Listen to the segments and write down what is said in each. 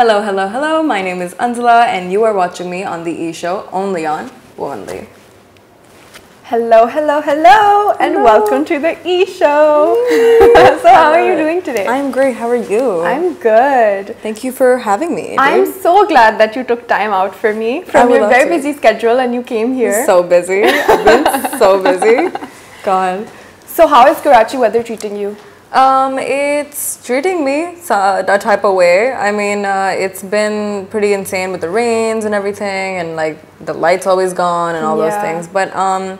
Hello, hello, hello. My name is Anzela, and you are watching me on the E Show only on Womanllly. Hello, hello, hello, and Hello. welcome to the E Show. so, how are you doing today? I'm great. How are you? I'm good. Thank you for having me. I'm so glad that you took time out for me from your very to. busy schedule and you came here. so busy. I've been so busy. God. So, how is Karachi weather treating you? Um, it's treating me a type of way. I mean, uh, it's been pretty insane with the rains and everything, and like the lights always gone and all those things. But um,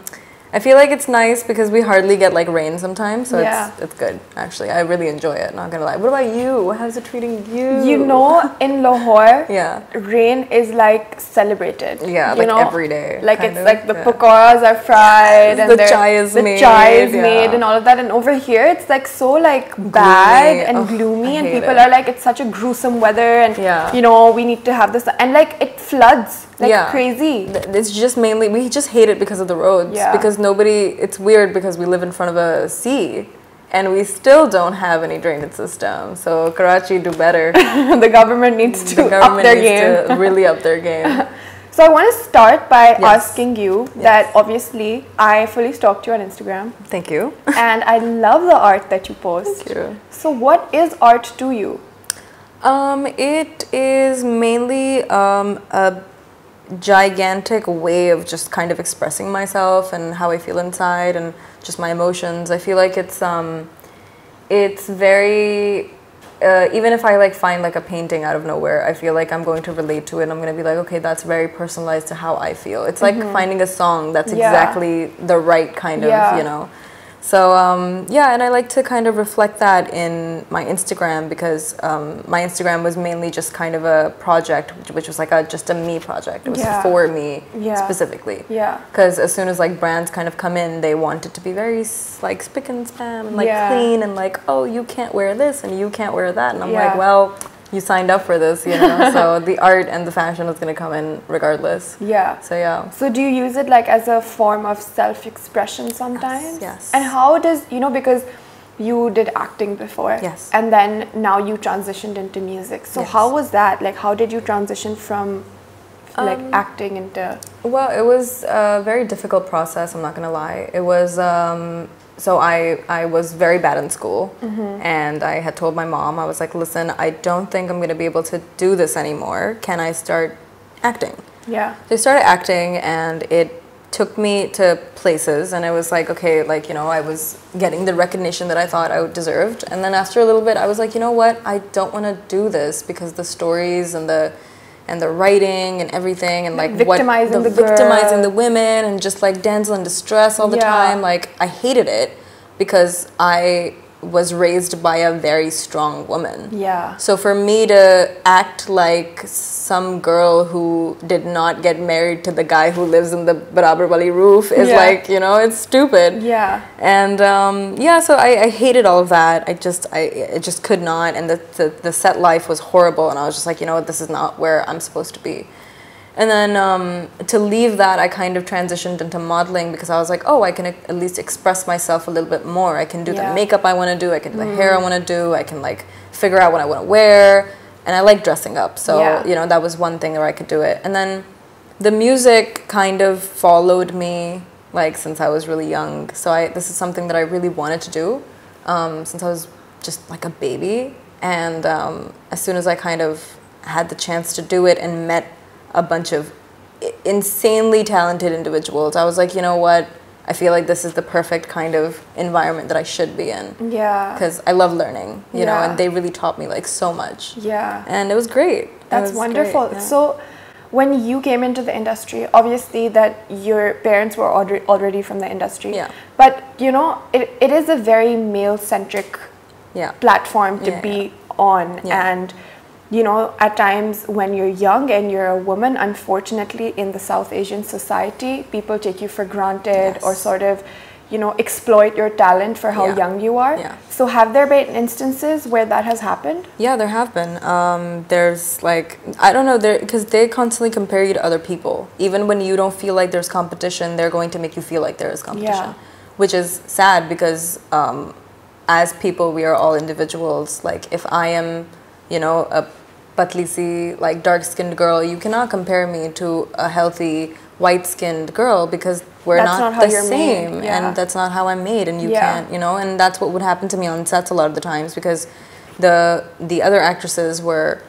I feel like it's nice because we hardly get like rain sometimes, so Yeah. it's it's good actually. I really enjoy it. Not gonna lie. What about you? How's it treating you? You know, in Lahore, Yeah. rain is like celebrated. Yeah, you like know? every day, Like it's of, like the yeah. pakoras are fried and the chai is the made, chai is yeah. made and all of that. And over here, it's like so like bad and gloomy, and people it. are like, it's such a gruesome weather, and Yeah. you know, we need to have this, and like it floods like Yeah. crazy. It's just mainly we just hate it because of the roads. Yeah. Because nobody. It's weird because we live in front of a sea, and we still don't have any drainage system. So Karachi do better. the government needs to the up their needs game. to really up their game. So I want to start by Yes. asking you that obviously I fully stalked you on Instagram, Thank you. and I love the art that you post. Thank you. So what is art to you? Um, it is mainly um, a gigantic way of just kind of expressing myself and how I feel inside and just my emotions. I feel like it's um, it's very uh, even if I like find like a painting out of nowhere, I feel like I'm going to relate to it. And I'm gonna be like, okay, that's very personalized to how I feel. It's like finding a song that's Mm-hmm. Yeah. exactly the right kind of, Yeah. you know. So um, yeah, and I like to kind of reflect that in my Instagram because um, my Instagram was mainly just kind of a project, which, which was like a just a me project. It was Yeah. for me Yeah. specifically. Yeah. Because as soon as like brands kind of come in, they want it to be very like spick and span and like Yeah. clean and like oh you can't wear this and you can't wear that and I'm like well you signed up for this you know so the art and the fashion is gonna come in regardless. Yeah. So yeah. So do you use it like as a form of self-expression sometimes? yes. And how does you know because you did acting before, Yes. and then now you transitioned into music. So Yes. how was that? Like, how did you transition from like Um, acting into? Well, it was a very difficult process. I'm not gonna lie. It was um, so I I was very bad in school, and I had told my mom I was like, listen, I don't think I'm gonna be able to do this anymore. Can I start acting? Yeah. So I started acting, and it took me to places, and it was like, okay, like you know, I was getting the recognition that I thought I deserved, and then after a little bit, I was like, you know what, I don't want to do this because the stories and the and the writing and everything and like Victimizing what the victimizing girl. the women and just like damsel in distress all the Yeah. time like i hated it because i was raised by a very strong woman Yeah. so for me to act like some girl who did not get married to the guy who lives in the Barabar Wali roof is Yeah. like, you know, it's stupid. Yeah. And um, yeah, so I, I hated all of that. I just I, I just could not, and the, the the set life was horrible. And I was just like, you know what, this is not where I'm supposed to be. And then um, to leave that, I kind of transitioned into modeling because I was like, oh, I can at least express myself a little bit more. I can do Yeah. the makeup I want to do. I can do the hair I want to do. I can like figure out what I want to wear. And I like dressing up. So, Yeah. you know, that was one thing where I could do it. And then the music kind of followed me like since I was really young. So I this is something that I really wanted to do um, since I was just like a baby. And um, as soon as I kind of had the chance to do it and met a bunch of insanely talented individuals, I was like, you know what? I feel like this is the perfect kind of environment that I should be in Yeah. because I love learning, you know, and they really taught me like so much. Yeah. And it was great. That's was wonderful. great, yeah. So, when you came into the industry, obviously that your parents were already already from the industry. Yeah. But you know, it, it is a very male centric yeah. platform to Yeah, be on, Yeah. and you know, at times when you're young and you're a woman, unfortunately, in the South Asian society, people take you for granted or sort of. You know, exploit your talent for how Yeah. young you are. Yeah. So, have there been instances where that has happened? Yeah, there have been. Um, there's like I don't know there because they constantly compare you to other people. Even when you don't feel like there's competition, they're going to make you feel like there is competition, Yeah. which is sad because um, as people we are all individuals. Like if I am, you know, a patli si, like dark skinned girl. You cannot compare me to a healthy white skinned girl because we're That's not, not the same, yeah. and that's not how I'm made. And you Yeah. can't, you know, and that's what would happen to me on sets a lot of the times because the the other actresses were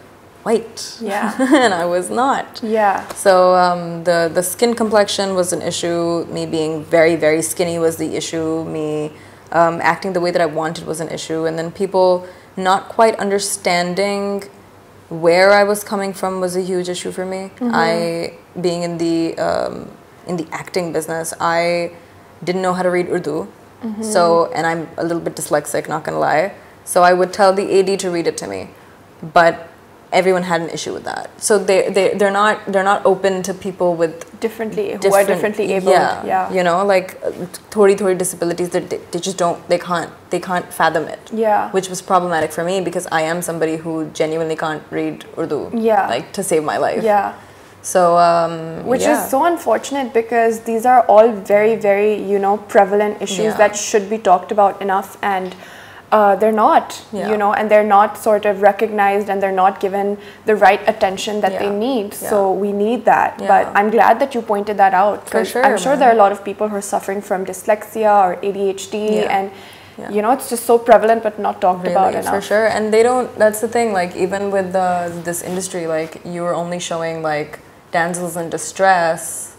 white, Yeah. and I was not. Yeah. So um, the the skin complexion was an issue. Me being very very skinny was the issue. Me um, acting the way that I wanted was an issue, and then people not quite understanding where I was coming from was a huge issue for me. I being in the um, in the acting business, I didn't know how to read Urdu. So and I'm a little bit dyslexic, not gonna lie. So I would tell the AD to read it to me, but everyone had an issue with that. So they they they're not they're not open to people with Differently, who are differently able. yeah, Yeah. you know like uh, thodi thodi disabilities that they, they just don't they can't they can't fathom it Yeah. which was problematic for me because i am somebody who genuinely can't read urdu Yeah. like to save my life Yeah. so um Which yeah. is so unfortunate because these are all very, very, you know, prevalent issues Yeah. that should be talked about enough and uh, they're not, Yeah. you know, and they're not sort of recognized and they're not given the right attention that they need. Yeah. So we need that. But I'm glad that you pointed that out. For sure, I'm sure man. there are a lot of people who are suffering from dyslexia or ADHD Yeah. and, Yeah. you know, it's just so prevalent but not talked about enough. for sure and they don't that's the thing like even with the, this industry like you're only showing like damsels in distress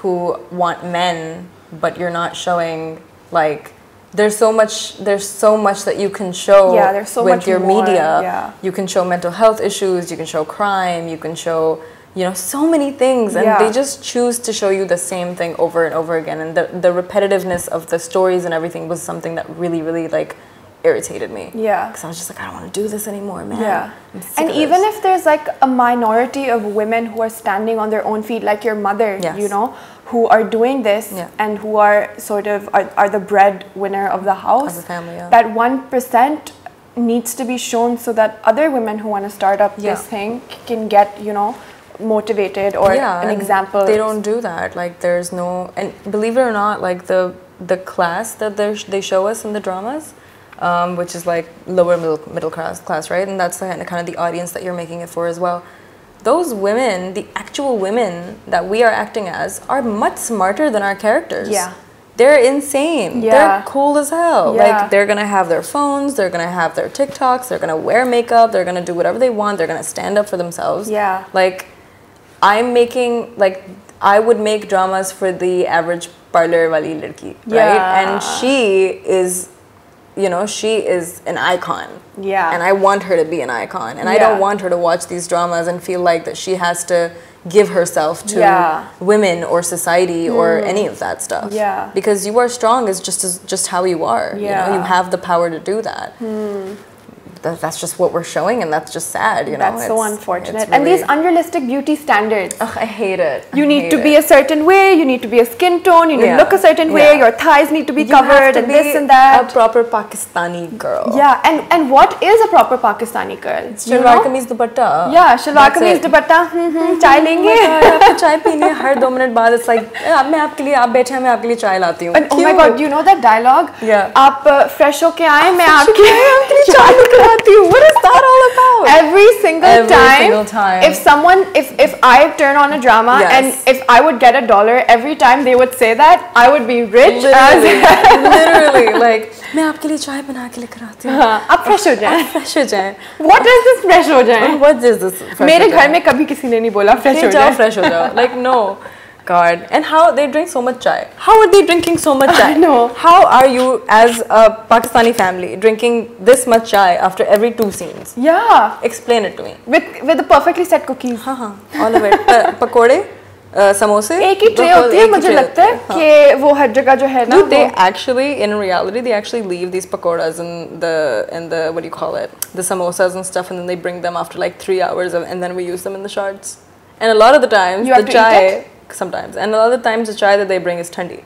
who want men but you're not showing like there's so much there's so much that you can show Yeah, there's so with much your more, media yeah. you can show mental health issues you can show crime you can show you know so many things and Yeah. they just choose to show you the same thing over and over again and the, the repetitiveness of the stories and everything was something that really really like irritated me Yeah. because I was just like, I don't want to do this anymore, man. Yeah. And even if there's like a minority of women who are standing on their own feet, like your mother, Yes. you know, who are doing this Yeah. and who are sort of are, are the breadwinner of the house, of the family, yeah. that 1% needs to be shown so that other women who want to start up Yeah. this thing can get, you know, motivated or yeah, an example. They don't do that. Like, there's no, and believe it or not, like the the class that they they show us in the dramas, um, which is like lower middle middle class class, right? And that's the kind of, kind of the audience that you're making it for as well. Those women, the actual women that we are acting as, are much smarter than our characters. Yeah. They're insane. Yeah. They're cool as hell. Yeah. Like they're gonna have their phones, they're gonna have their TikToks, they're gonna wear makeup, they're gonna do whatever they want, they're gonna stand up for themselves. Yeah. Like I'm making like I would make dramas for the average parlor wali ladki, right? Yeah. And she is you know, she is an icon. Yeah. And I want her to be an icon. And I don't want her to watch these dramas and feel like that she has to give herself to Yeah. women or society or mm. any of that stuff. Yeah. Because you are strong is just as just how you are. You know, you have the power to do that. That, that's just what we're showing and that's just sad, you know. That's so It's- unfortunate. it's And these really- unrealistic beauty standards. Ugh, I hate it. You I need hate to it. be a certain way, you need to be a skin tone, you need Yeah. to look a certain way, Yeah. your thighs need to be You have covered to and be this and that. A proper Pakistani girl. Yeah, and and what is a proper Pakistani girl? You Shalwar know? kameez dupatta. Yeah, shalwar That's kameez it. dupatta, hmm, hmm, chai lenge. आपको चाय पीनी है हर दो minute बाद it's like अब मैं आपके लिए आप बैठे हैं मैं आपके लिए चाय लाती हूँ And oh my god, you know that dialogue? Yeah. आप फ्रेश होके आए मैं fresh आपके होके आए, आपके लिए चाय लेकर आती हूँ what is that all about Every single Every time, single time. if someone, if if I turn on a drama Yes. and if I would get a dollar every time they would say that, I would be rich literally as. literally like मैं आपके लिए चाय बना के लेकर आती हूँ हाँ, आप फ्रेश हो जाए फ्रेश हो जाए What does this fresh हो जाए what is this fresh मेरे हो घर जाए? में कभी किसी ने नहीं बोला फ्रेश हो Hey, जाओ जाए fresh हो जाओ like no God and how they drink so much chai how are they drinking so much chai I know. how are you as a Pakistani family drinking this much chai after every two scenes Yeah, explain it to me with with the perfectly set cookies. हाँ हाँ all of it प- पकोड़े uh, समोसे एक ही tray the whole- होती है एक ही मुझे tray लगता है होती है, हाँ। कि वो हर जगह जो है ना Dude, they वो- actually, in reality, they actually leave these pakoras in the in the what do you call it, the samosas and stuff, and then they bring them after like three hours, of, and then we use them in the shots. And a lot of The times, You have the to eat chai sometimes, and a lot of times the chai that they bring is thandi.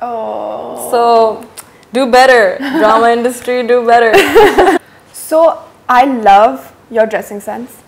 Oh. So do better, drama industry, do better. So I love your dressing sense,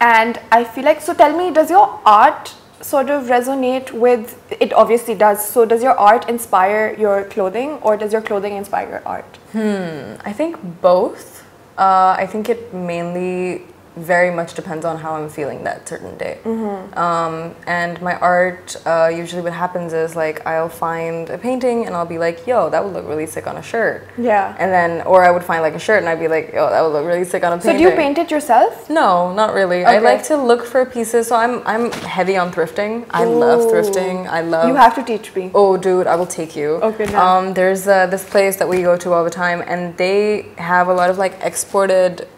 and I feel like. So tell me, does your art sort of resonate with? It obviously does. So does your art inspire your clothing, or does your clothing inspire your art? Hmm. I think both. Uh, I think it mainly very much depends on how I'm feeling that certain day. Mm-hmm. Um, and my art, uh, usually what happens is like I'll find a painting and I'll be like, yo, that would look really sick on a shirt. Yeah. And then, or I would find like a shirt and I'd be like, yo, that would look really sick on a painting. So do you paint it yourself? No, not really. Okay. I like to look for pieces. So I'm I'm heavy on thrifting. I love thrifting. I love. You have to teach me. Oh, dude, I will take you. Okay. Um, there's uh, this place that we go to all the time, and they have a lot of like exported,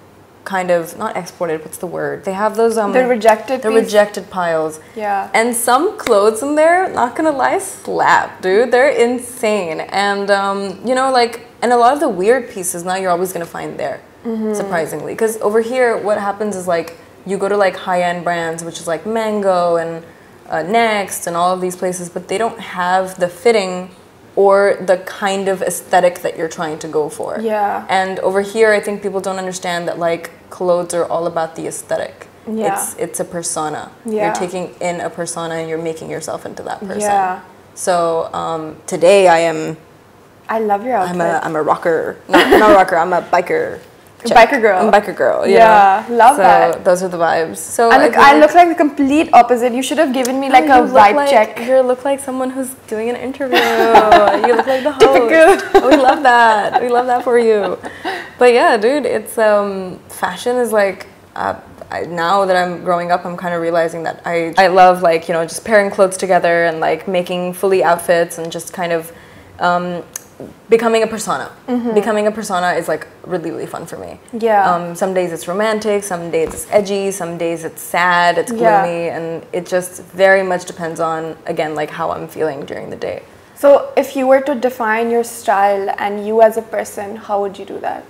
kind of not exported. What's the word? They have those um. They're rejected The piece? rejected piles. Yeah. And some clothes in there, not gonna lie, slap, dude. They're insane. And um, you know, like, and a lot of the weird pieces now you're always gonna find there, Mm-hmm. surprisingly. Because over here, what happens is like you go to like high-end brands, which is like Mango and uh, Next and all of these places, but they don't have the fitting or the kind of aesthetic that you're trying to go for. Yeah. And over here, I think people don't understand that like clothes are all about the aesthetic. Yeah. It's it's a persona. Yeah. You're taking in a persona and you're making yourself into that person. Yeah. So um, today I am I love your outfit. I'm a I'm a rocker. No, not a rocker. I'm a biker. chick. biker girl. I'm a biker girl. you Yeah, know? love so that. Those are the vibes. So I look, I look like the complete opposite. You should have given me like you a vibe like- check. You look like someone who's doing an interview. you look like the host. Typical. we love that. We love that for you. But yeah, dude, it's um, fashion is like. Uh, I, now that I'm growing up, I'm kind of realizing that I I love like you know just pairing clothes together and like making fully outfits and just kind of um, becoming a persona. Becoming a persona is like really really fun for me. Yeah. Um, some days it's romantic, some days it's edgy, some days it's sad, it's Yeah. gloomy, and it just very much depends on again like how I'm feeling during the day. So, if you were to define your style and you as a person, how would you do that?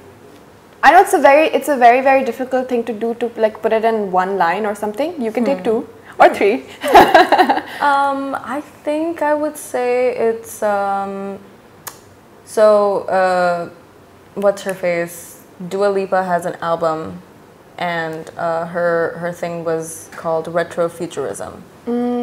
I know it's a very it's a very very difficult thing to do to like put it in one line or something. You can take two or three. Um, I think I would say it's um, so uh, what's her face? Dua Lipa has an album, and uh, her her thing was called retro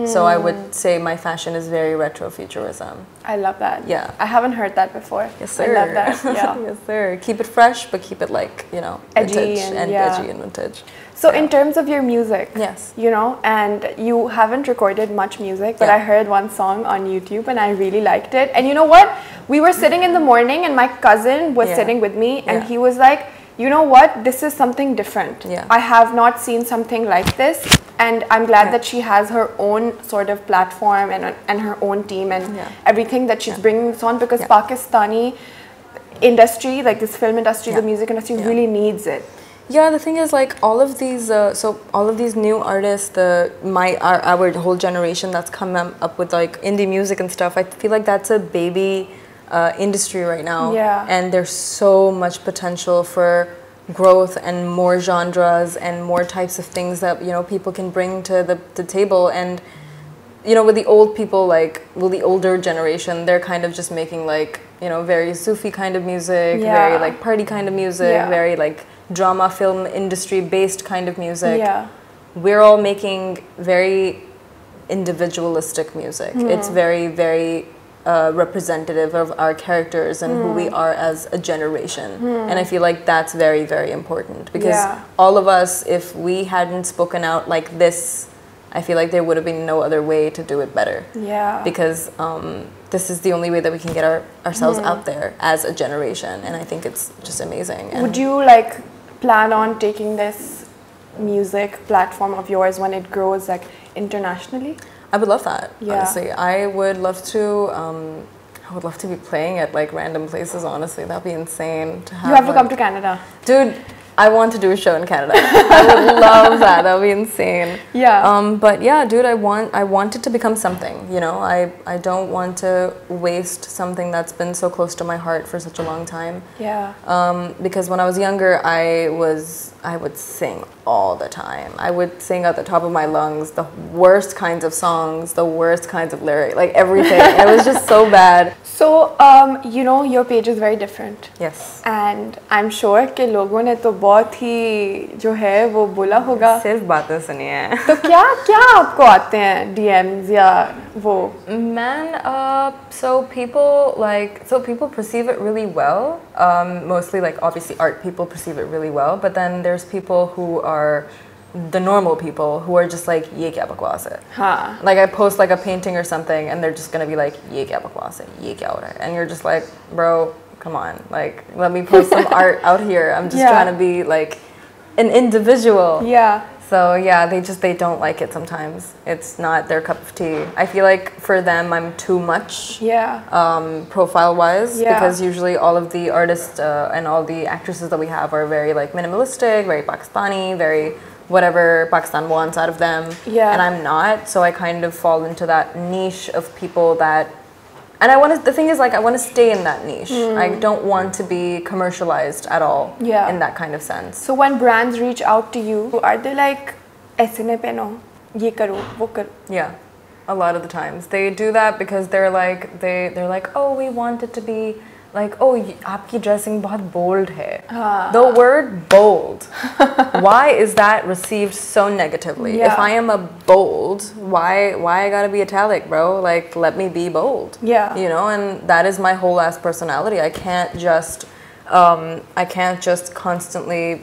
So I would mm. say my fashion is very retro futurism. I love that. Yeah. I haven't heard that before. Yes, sir. I love that. Yeah. yes, sir. Keep it fresh, but keep it like you know Edgy vintage and- and, yeah. edgy and vintage. So, in terms of your music, Yes. you know, and you haven't recorded much music, but Yeah. I heard one song on YouTube and I really liked it. And you know what? We were sitting in the morning and my cousin was Yeah. sitting with me and Yeah. he was like, you know what? This is something different. Yeah. I have not seen something like this. And I'm glad Yeah. that she has her own sort of platform and, and her own team and Yeah. everything that she's bringing this on because. Pakistani industry, like this film industry, the music industry, really needs it. Yeah, the thing is, like all of these, uh, so all of these new artists, the my our, our whole generation that's come up- up with like indie music and stuff. I feel like that's a baby uh, industry right now. Yeah. And there's so much potential for growth and more genres and more types of things that you know people can bring to the, the table and you know with the old people like well the older generation they're kind of just making like you know very sufi kind of music Yeah. very like party kind of music Yeah. very like drama film industry based kind of music Yeah. we're all making very individualistic music Hmm. it's very very uh, representative of our characters and who Hmm. we are as a generation and i feel like that's very very important because Yeah. all of us if we hadn't spoken out like this i feel like there would have been no other way to do it better Yeah. because um, this is the only way that we can get our, ourselves Hmm. out there as a generation and i think it's just amazing and Would you like plan on taking this music platform of yours when it grows like internationally? I would love that Yeah. honestly i would love to um, i would love to be playing at like random places honestly that'd be insane to have You have to like- come to Canada. dude i want to do a show in canada i would love that that would be insane Yeah. um, but yeah dude i want i want it to become something you know i i don't want to waste something that's been so close to my heart for such a long time yeah. um, because when I was younger, I was I would sing all the time. I would sing at the top of my lungs the worst kinds of songs, the worst kinds of lyrics, like everything. it was just so bad. So, um, you know, your page is very different. Yes. And I'm sure कि लोगों ने तो बहुत ही जो है वो बोला होगा सिर्फ बातें सुनिए तो क्या क्या आपको आते हैं DMs या वो Man, uh, so people like so people perceive it really well. Um, mostly like obviously art people perceive it really well, but then there's there's people who are the normal people who are just like ye kya bakwas hai Huh. like I post like a painting or something, and they're just gonna be like, "Ye kya bakwas hai? Ye kya ho raha? And you're just like, "Bro, come on! Like, let me post some art out here. I'm just Yeah. trying to be like an individual." Yeah. So yeah, they just they don't like it sometimes. It's not their cup of tea. I feel like for them, I'm too much Yeah. um, profile wise Yeah. because usually all of the artists uh, and all the actresses that we have are very like minimalistic, very Pakistani, very whatever Pakistan wants out of them. Yeah. And I'm not, so I kind of fall into that niche of people that And I want to. The thing is, like, I want to stay in that niche. I don't want to be commercialized at all. Hmm. Yeah. In that kind of sense. So when brands reach out to you, are they like, ऐसे नहीं पहनो, ये करो, वो करो? Yeah, a lot of the times they do that because they're like they they're like oh we want it to be like oh y- आपकी dressing बहुत bold है. The word bold, why is that received so negatively? Yeah. If I am a bold, why why I gotta be italic, bro? Like let me be bold. Yeah. You know, and that is my whole ass personality. I can't just um, I can't just constantly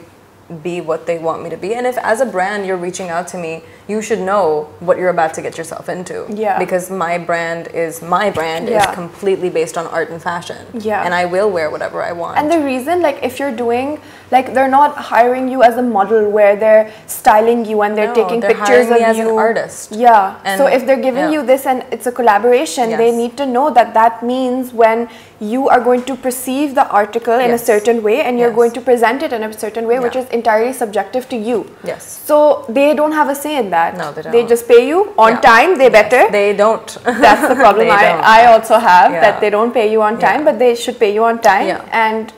be what they want me to be. And if as a brand you're reaching out to me, you should know what you're about to get yourself into. Yeah. Because my brand is my brand Yeah. is completely based on art and fashion. Yeah. And I will wear whatever I want. And the reason, like, if you're doing, like, they're not hiring you as a model where they're styling you and they're No, taking they're pictures hiring me of as an artist. Yeah. And- so if they're giving yeah. you this and it's a collaboration, they need to know that that means when you are going to perceive the article in a certain way and you're Yes. going to present it in a certain way, which is entirely subjective to you. yes. So they don't have a say in that. No, they They don't. just pay you on Yeah. time. They Yes. better. They don't. That's the problem I, don't. I also have Yeah. that they don't pay you on time, Yeah. but they should pay you on time and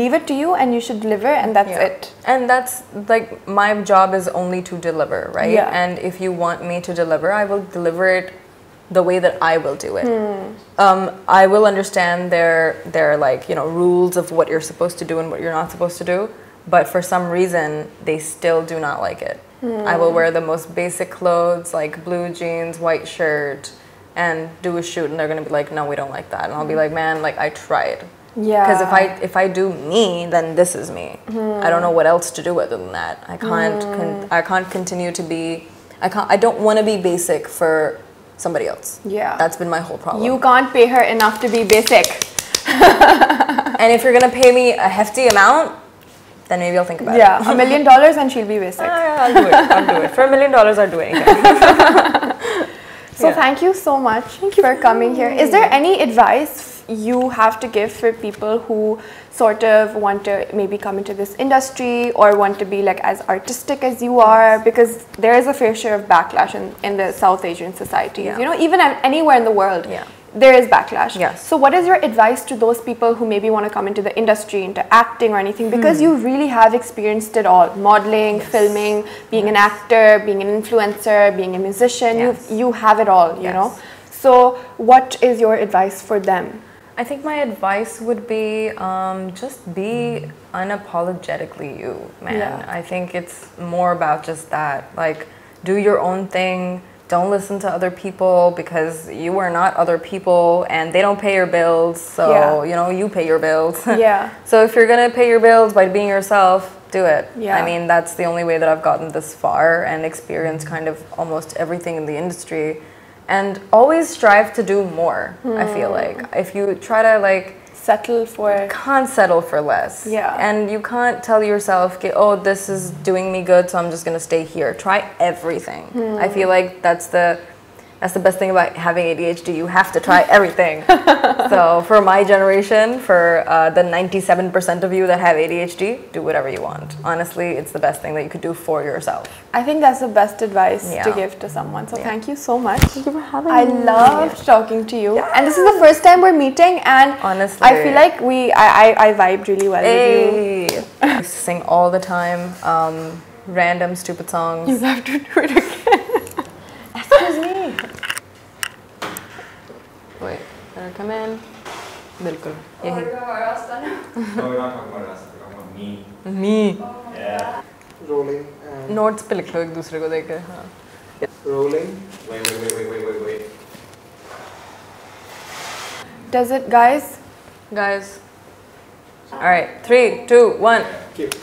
leave it to you and you should deliver and that's it. And that's like my job is only to deliver, right? Yeah. And if you want me to deliver, I will deliver it the way that I will do it. Hmm. Um, I will understand their their like you know rules of what you're supposed to do and what you're not supposed to do, but for some reason they still do not like it. Hmm. I will wear the most basic clothes like blue jeans, white shirt, and do a shoot, and they're gonna be like, "No, we don't like that," and I'll be like, "Man, like I tried." Yeah. Because if I if I do me, then this is me. I don't know what else to do other than that. I can't con- I can't continue to be. I can't. I don't want to be basic for somebody else. Yeah. That's been my whole problem. You can't pay her enough to be basic. and if you're gonna pay me a hefty amount, then maybe I'll think about it. Yeah, a million dollars and she'll be basic. Ah, I'll do it. I'll do it. For a million dollars, I'll do anything. So Yeah. thank you so much thank you for coming here. Is there any advice you have to give for people who sort of want to maybe come into this industry or want to be like as artistic as you are? Because there is a fair share of backlash in, in the South Asian societies. Yeah. You know, even anywhere in the world. Yeah. There is backlash. Yes. So, what is your advice to those people who maybe want to come into the industry, into acting or anything? Because Hmm. you really have experienced it all modeling, filming, being an actor, being an influencer, being a musician. Yes. You, you have it all, you Yes. know? So, what is your advice for them? I think my advice would be um, just be unapologetically you, man. Yeah. I think it's more about just that. Like, do your own thing. Don't listen to other people because you are not other people and they don't pay your bills. So, Yeah. you know, you pay your bills. Yeah. so, if you're going to pay your bills by being yourself, do it. Yeah. I mean, that's the only way that I've gotten this far and experienced kind of almost everything in the industry. And always strive to do more, I feel Hmm. like. If you try to, like, Settle for. can't settle for less. Yeah. And you can't tell yourself, "Okay, oh, this is doing me good, so I'm just gonna stay here. Try everything. Hmm. I feel like that's the that's the best thing about having ADHD. You have to try everything. so for my generation, for uh, the 97% of you that have ADHD, do whatever you want. Honestly, it's the best thing that you could do for yourself. I think that's the best advice to give to someone. So, Yeah. thank you so much. Thank you for having I me. loved talking to you, and this is the first time we're meeting, and Honestly. I feel like we, I, I, I vibed really well with you. I used to sing all the time, um, random stupid songs. You have to do it again. Excuse me. Wait, better come in. बिल्कुल यही No, we're not talking about us. We're talking about me. me Yeah. rolling and notes पे लिख लो एक दूसरे को देख के हाँ rolling. Wait, wait, wait, wait, wait, wait, wait. Does it, guys? guys all right three two one Keep.